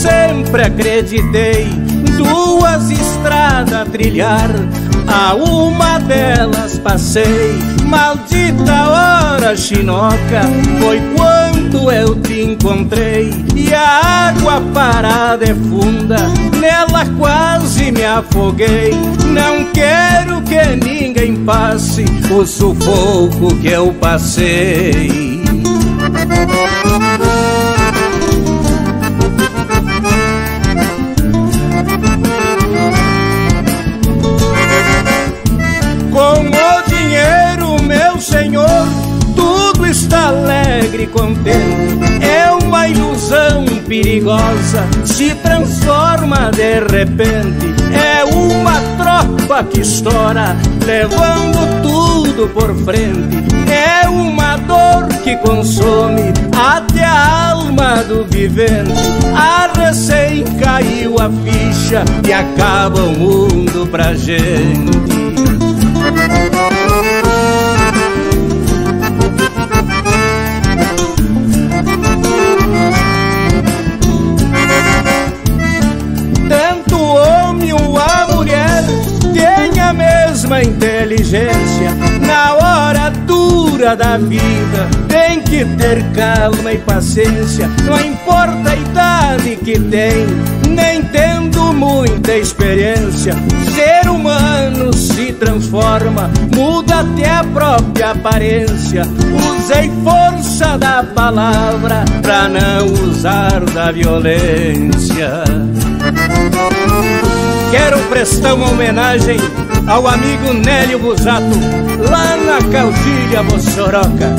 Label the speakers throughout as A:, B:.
A: sempre acreditei duas estradas a trilhar. A uma delas passei, maldita hora chinoca, foi quando eu te encontrei. E a água parada é funda, nela quase me afoguei. Não quero que ninguém passe o sufoco que eu passei. Senhor, tudo está alegre e contente. É uma ilusão perigosa, se transforma de repente. É uma tropa que estoura, levando tudo por frente. É uma dor que consome até a alma do vivente. A recém caiu a ficha e acaba o mundo pra gente. Mesma inteligência. Na hora dura da vida, tem que ter calma e paciência. Não importa a idade que tem, nem tendo muita experiência. Ser humano se transforma, muda até a própria aparência. Usei força da palavra pra não usar da violência. Quero prestar uma homenagem ao amigo Nélio Busato, lá na Caudilha Mossoroca.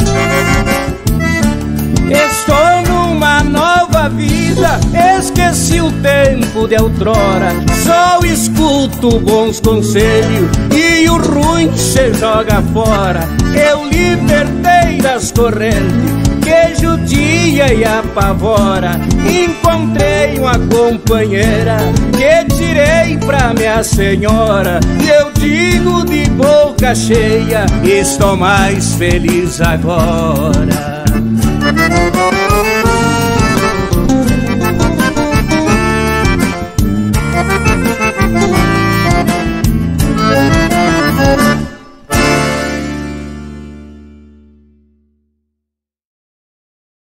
A: Estou numa nova vida, esqueci o tempo de outrora. Só escuto bons conselhos e o ruim se joga fora. Eu libertei das correntes que judia e apavora. Encontrei uma companheira que tirei pra minha senhora. E eu digo de boca cheia: estou mais feliz agora.